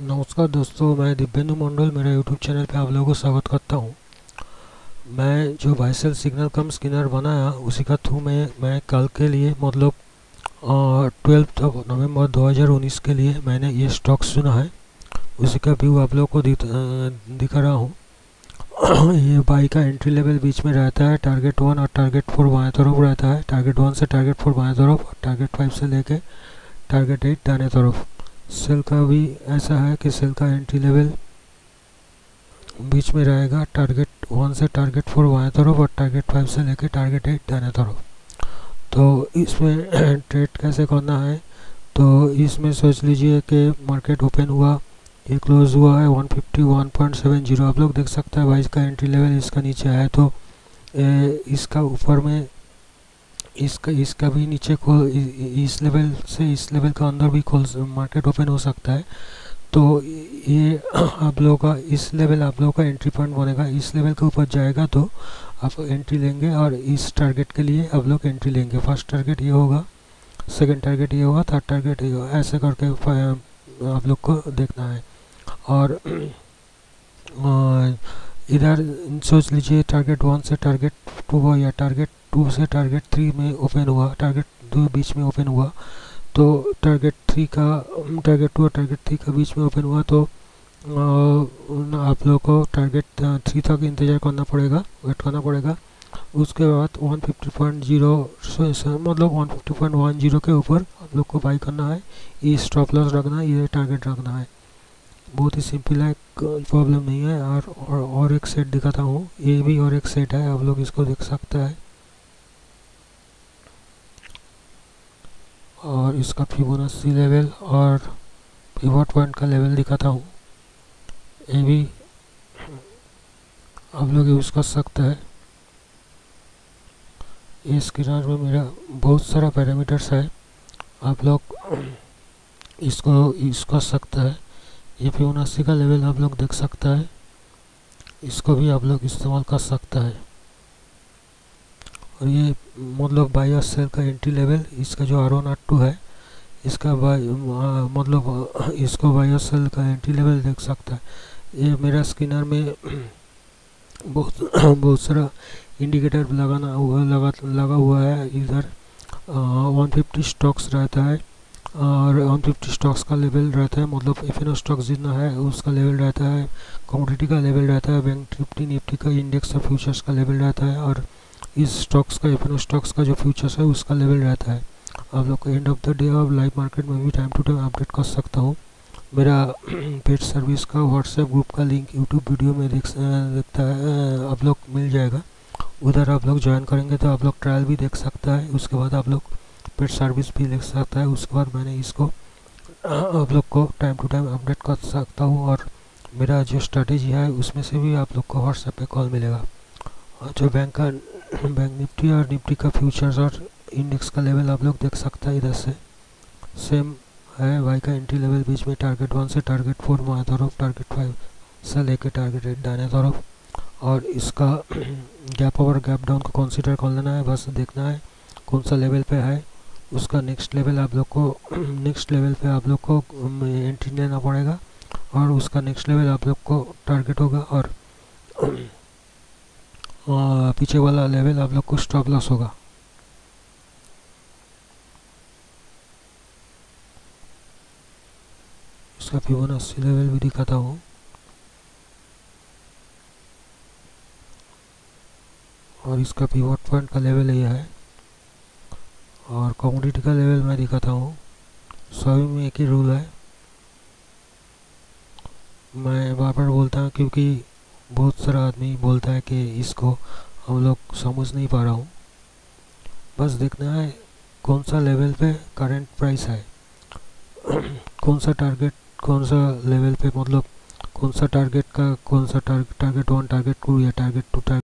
नमस्कार दोस्तों, मैं दिव्येंदु मंडल, मेरा यूट्यूब चैनल पे आप लोगों को स्वागत करता हूँ। मैं जो वाइसल सिग्नल कम स्किनर बनाया, उसी का थ्रू में मैं कल के लिए मतलब ट्वेल्थ नवंबर 2019 के लिए मैंने ये स्टॉक सुना है। उसी का व्यू आप लोगों को दिखा रहा हूँ। ये बाई का एंट्री लेवल बीच में रहता है टारगेट वन और टारगेट फोर बाएँ तरफ़ रहता है। टारगेट वन से टारगेट फोर बाएँ तरफ़ और टारगेट फाइव से लेके टारगेट एट दाने तरफ़। सेल का भी ऐसा है कि सेल का एंट्री लेवल बीच में रहेगा। टारगेट वन से टारगेट फोर बाएँ तरफ़ और टारगेट फाइव से लेकर टारगेट एट दाने तरफ़। तो इसमें ट्रेड कैसे करना है? तो इसमें सोच लीजिए कि मार्केट ओपन हुआ ये क्लोज हुआ है 151.70 आप लोग देख सकते हैं भाई इसका एंट्री लेवल इसका नीचे है। तो ए, इसका ऊपर में इसका इसका भी नीचे खोल इस लेवल से इस लेवल का अंदर भी खोल मार्केट ओपन हो सकता है। तो ये आप लोगों का, इस लेवल आप लोगों का एंट्री पॉइंट बनेगा। इस लेवल के ऊपर जाएगा तो आप एंट्री लेंगे और इस टारगेट के लिए आप लोग एंट्री लेंगे। फ़र्स्ट टारगेट ये होगा सेकंड टारगेट ये होगा थर्ड टारगेट ये होगा। ऐसे करके आप लोग को देखना है। और इधर सोच लीजिए टारगेट वन से टारगेट टू या टारगेट टू से टारगेट थ्री में ओपन हुआ टारगेट दो बीच में ओपन हुआ तो टारगेट थ्री का टारगेट टू और टारगेट थ्री का बीच में ओपन हुआ तो आप लोग को टारगेट थ्री तक इंतज़ार करना पड़ेगा वेट करना पड़ेगा। उसके बाद 150.0 मतलब 150.10 के ऊपर आप लोग को बाई करना है ये स्टॉप लॉस रखना है ये टारगेट रखना है। बहुत ही सिंपल है प्रॉब्लम नहीं है और, और और एक सेट दिखाता हूँ ये भी और एक सेट है आप लोग इसको देख सकते हैं। और इसका फिबोनाची लेवल और पिवट पॉइंट का लेवल दिखाता हूँ। ये भी आप लोग यूज़ कर सकते हैं। ये स्क्रीनर में मेरा बहुत सारा पैरामीटर्स है। आप लोग इसको यूज़ कर सकते हैं। ये फिबोनाची का लेवल आप लोग देख सकते हैं। इसको भी आप लोग इस्तेमाल कर सकते हैं। और ये मतलब बाई और सेल का एंट्री लेवल इसका जो आर वन आर टू है, इसका बाई मतलब इसको बाई और सेल का एंट्री लेवल देख सकता है। ये मेरा स्किनर में बहुत बहुत सारा इंडिकेटर लगाना हुआ, लगा लगा हुआ है इधर। वन फिफ्टी स्टॉक्स रहता है, और वन फिफ्टी स्टॉक्स का लेवल रहता है। मतलब एफ़ एन स्टॉक्स जितना है, उसका लेवल रहता है। कमोडिटी का लेवल रहता है। बैंक निफ्टी निफ्टी का इंडेक्स और फ्यूचर्स का लेवल रहता है। और इस स्टॉक्स का एफ़ स्टॉक्स का जो फ्यूचर्स है, उसका लेवल रहता है। आप लोग को एंड ऑफ़ द डे और लाइव मार्केट में भी टाइम टू टाइम अपडेट कर सकता हूँ। मेरा पेड सर्विस का व्हाट्सएप ग्रुप का लिंक यूट्यूब वीडियो में देख देखता है आप लोग मिल जाएगा। उधर आप लोग ज्वाइन करेंगे तो आप लोग ट्रायल भी देख सकता है। उसके बाद आप लोग पेड सर्विस भी देख सकता है। उसके बाद मैंने इसको आप लोग को टाइम टू टाइम अपडेट कर सकता हूँ और मेरा जो स्ट्रेटेजी है, उसमें से भी आप लोग को व्हाट्सएप पे कॉल मिलेगा। जो बैंक का बैंक निफ्टी और निफ्टी का फ्यूचर्स और इंडेक्स का लेवल आप लोग देख सकते हैं इधर से। सेम है वाई का एंट्री लेवल बीच में टारगेट वन से टारगेट फोर में तरफ़ टारगेट फाइव से लेके टारगेट एट दाने तरफ़ और इसका गैप ओवर गैप डाउन को कंसीडर कर लेना है, बस देखना है कौन सा लेवल पे है। उसका नेक्स्ट लेवल आप लोग को नेक्स्ट लेवल पे आप लोग को एंट्री लेना पड़ेगा। और उसका नेक्स्ट लेवल आप लोग को टारगेट होगा और पीछे वाला लेवल आप लोग को स्टॉप लॉस होगा। इसका फिबोनाची लेवल भी दिखाता हूँ। और इसका पिवट पॉइंट का लेवल ये है। और कमोडिटी का लेवल मैं दिखाता हूँ। सभी में एक ही रूल है। मैं बार बार बोलता हूँ क्योंकि बहुत सारा आदमी बोलता है कि इसको हम लोग समझ नहीं पा रहा हूँ। बस देखना है कौन सा लेवल पे करंट प्राइस है। कौन सा टारगेट कौन सा लेवल पे मतलब कौन सा टारगेट का, कौन सा target target one target two या टारगेट टू टारगेट